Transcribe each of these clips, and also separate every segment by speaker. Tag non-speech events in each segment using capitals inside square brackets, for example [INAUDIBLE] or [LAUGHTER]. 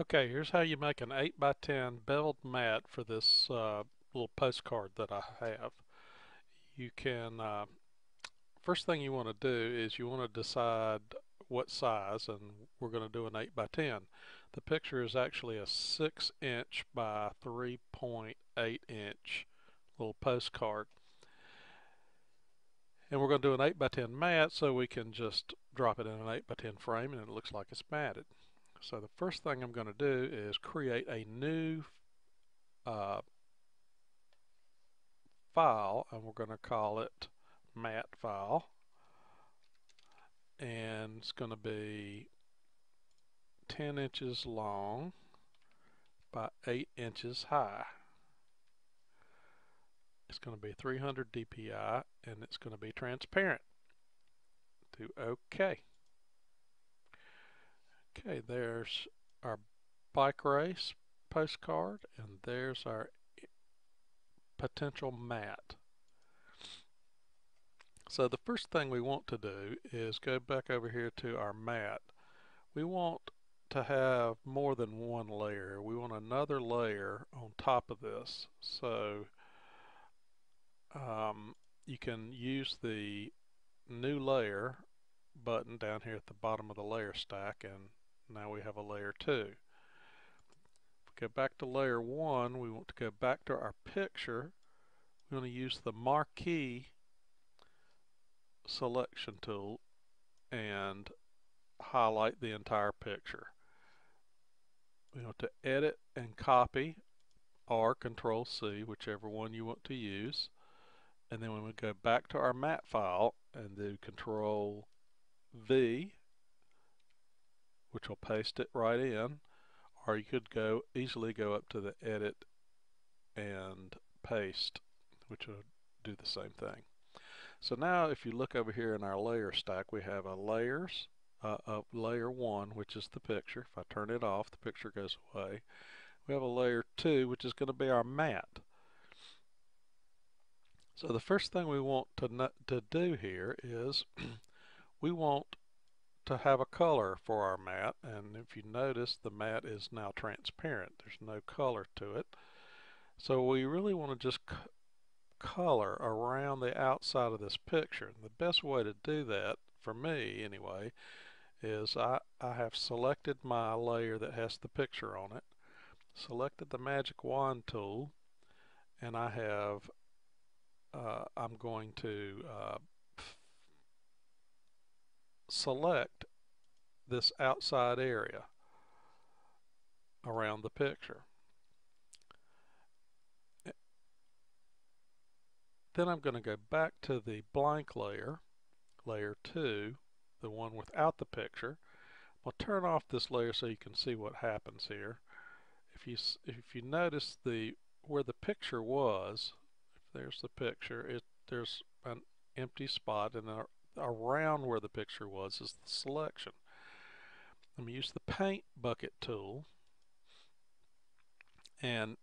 Speaker 1: Okay, here's how you make an 8 by 10 beveled mat for this uh, little postcard that I have. You can, uh, first thing you want to do is you want to decide what size and we're going to do an 8 by 10. The picture is actually a 6 inch by 3.8 inch little postcard. And we're going to do an 8 by 10 mat so we can just drop it in an 8 by 10 frame and it looks like it's matted. So the first thing I'm going to do is create a new uh, file and we're going to call it mat file and it's going to be 10 inches long by 8 inches high. It's going to be 300 dpi and it's going to be transparent. Do OK. Okay, there's our bike race postcard and there's our potential mat. So the first thing we want to do is go back over here to our mat. We want to have more than one layer. We want another layer on top of this. So um, you can use the new layer button down here at the bottom of the layer stack and now we have a layer 2. If we go back to layer 1, we want to go back to our picture. We want to use the marquee selection tool and highlight the entire picture. We want to edit and copy or control C, whichever one you want to use. And then when we go back to our mat file and do control V which will paste it right in or you could go easily go up to the edit and paste which will do the same thing. So now if you look over here in our layer stack we have a layers uh, of layer 1 which is the picture. If I turn it off the picture goes away. We have a layer 2 which is going to be our mat. So the first thing we want to, to do here is [CLEARS THROAT] we want to have a color for our mat and if you notice the mat is now transparent. There's no color to it. So we really want to just color around the outside of this picture. And the best way to do that for me anyway is I, I have selected my layer that has the picture on it selected the magic wand tool and I have uh, I'm going to uh, select this outside area around the picture. Then I'm going to go back to the blank layer, layer 2, the one without the picture. I'll turn off this layer so you can see what happens here. If you if you notice the where the picture was, there's the picture, it there's an empty spot in and around where the picture was is the selection. I'm going to use the paint bucket tool and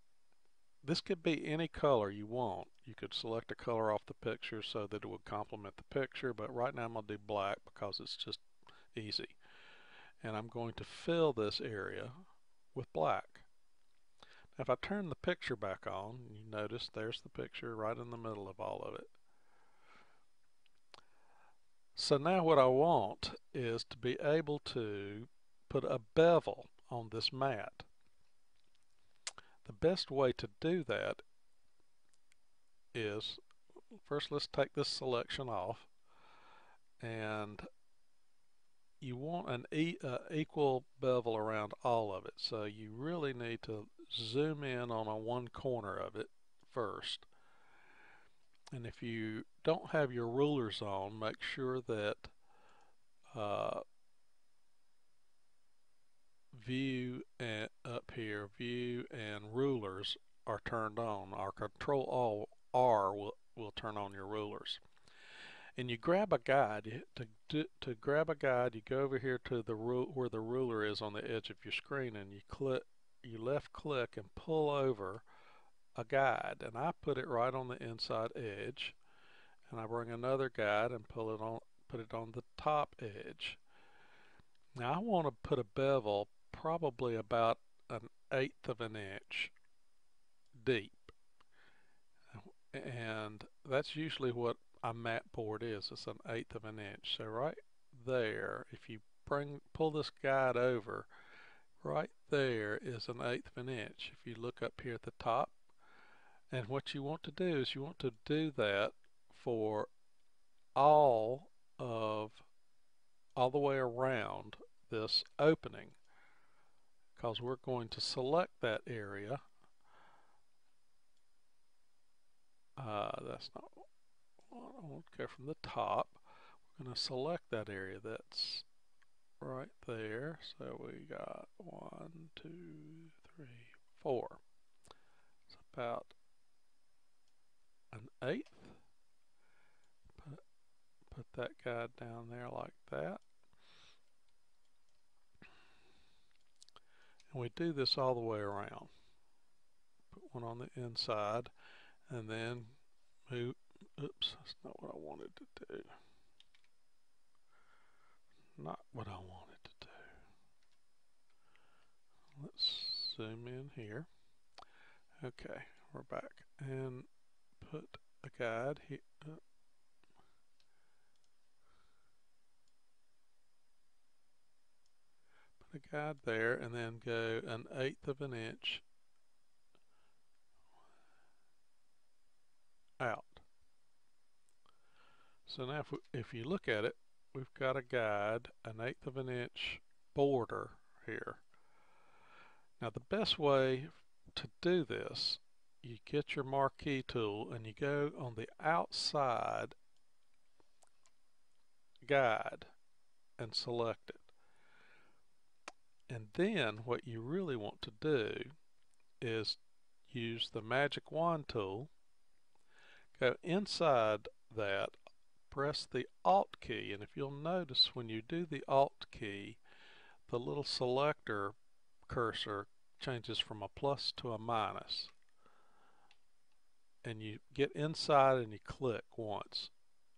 Speaker 1: this could be any color you want. You could select a color off the picture so that it would complement the picture but right now I'm going to do black because it's just easy. And I'm going to fill this area with black. Now if I turn the picture back on, you notice there's the picture right in the middle of all of it. So now what I want is to be able to put a bevel on this mat. The best way to do that is, first let's take this selection off and you want an e uh, equal bevel around all of it so you really need to zoom in on a one corner of it first and if you don't have your rulers on make sure that uh, view and up here view and rulers are turned on. Our control all R will, will turn on your rulers. And you grab a guide to, to, to grab a guide you go over here to the where the ruler is on the edge of your screen and you click you left click and pull over a guide. And I put it right on the inside edge and I bring another guide and pull it on put it on the top edge now I want to put a bevel probably about an eighth of an inch deep. And that's usually what a mat board is. It's an eighth of an inch. So right there, if you bring pull this guide over, right there is an eighth of an inch. If you look up here at the top, and what you want to do is you want to do that for all of all the way around this opening. Because we're going to select that area. Uh, that's not I want to go from the top. We're going to select that area that's right there. So we got one two three four. It's about an eighth put that guide down there like that And we do this all the way around. Put one on the inside and then move, oops, that's not what I wanted to do. Not what I wanted to do. Let's zoom in here. Okay, we're back. And put a guide here. Uh, the guide there and then go an eighth of an inch out. So now if, we, if you look at it, we've got a guide, an eighth of an inch border here. Now the best way to do this, you get your marquee tool and you go on the outside guide and select it. And then what you really want to do is use the magic wand tool, go inside that, press the Alt key, and if you'll notice when you do the Alt key, the little selector cursor changes from a plus to a minus. And you get inside and you click once,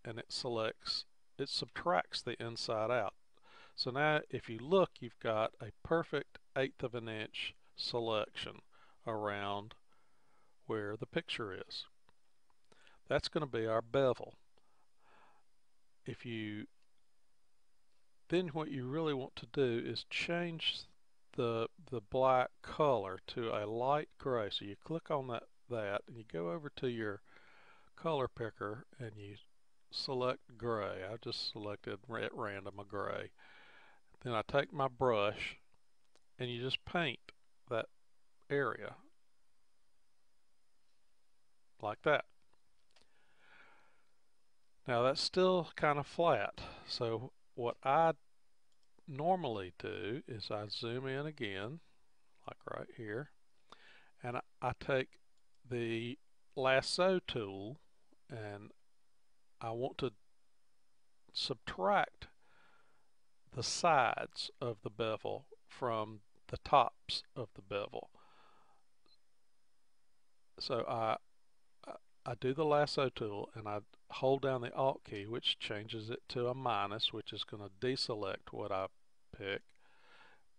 Speaker 1: and it selects, it subtracts the inside out. So now if you look, you've got a perfect eighth of an inch selection around where the picture is. That's going to be our bevel. If you then what you really want to do is change the the black color to a light gray. So you click on that that and you go over to your color picker and you select gray. I just selected at random a gray. Then I take my brush and you just paint that area like that. Now that's still kind of flat. So what I normally do is I zoom in again, like right here, and I, I take the lasso tool and I want to subtract the sides of the bevel from the tops of the bevel. So I I do the lasso tool and I hold down the Alt key which changes it to a minus which is going to deselect what I pick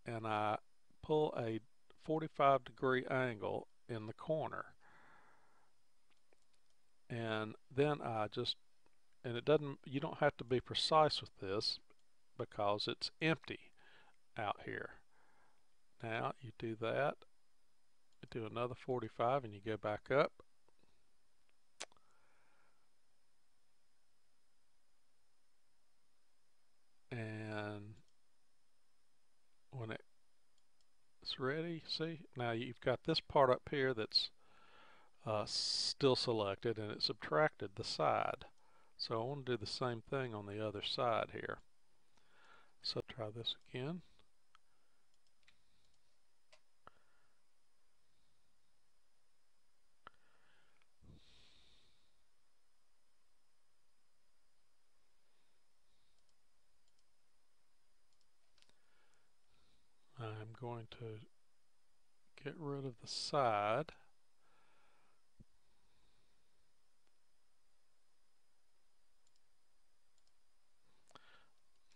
Speaker 1: and I pull a 45 degree angle in the corner and then I just and it doesn't you don't have to be precise with this because it's empty out here. Now you do that, do another 45 and you go back up. And when it's ready, see, now you've got this part up here that's uh, still selected and it subtracted the side. So I want to do the same thing on the other side here. Try this again. I'm going to get rid of the side.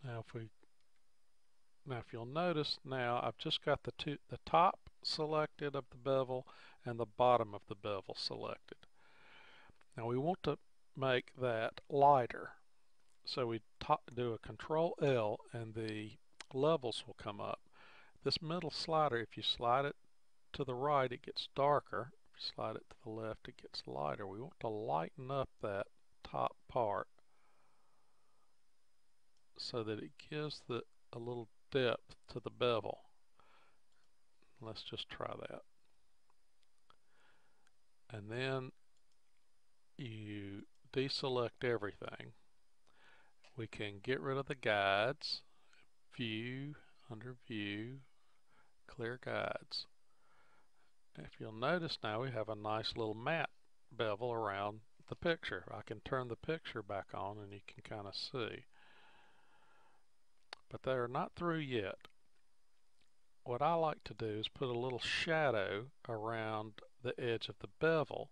Speaker 1: Now if we now if you'll notice now I've just got the two the top selected of the bevel and the bottom of the bevel selected. Now we want to make that lighter. So we do a control L and the levels will come up. This middle slider, if you slide it to the right, it gets darker. If you slide it to the left, it gets lighter. We want to lighten up that top part so that it gives the, a little depth to the bevel. Let's just try that. And then you deselect everything. We can get rid of the guides, view, under view, clear guides. If you'll notice now we have a nice little matte bevel around the picture. I can turn the picture back on and you can kind of see. But they're not through yet. What I like to do is put a little shadow around the edge of the bevel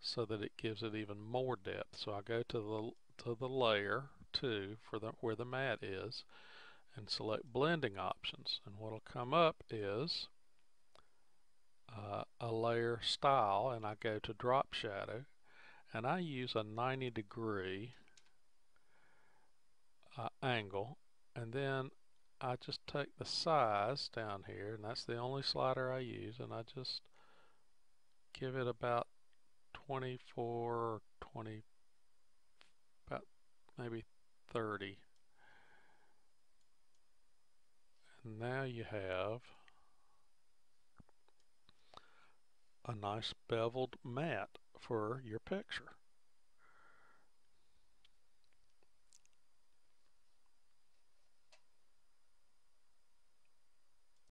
Speaker 1: so that it gives it even more depth. So I go to the to the layer 2 for the where the mat is and select blending options and what will come up is uh, a layer style and I go to drop shadow and I use a 90 degree uh, angle and then I just take the size down here and that's the only slider I use and I just give it about 24 or 20 about maybe 30 and now you have a nice beveled mat for your picture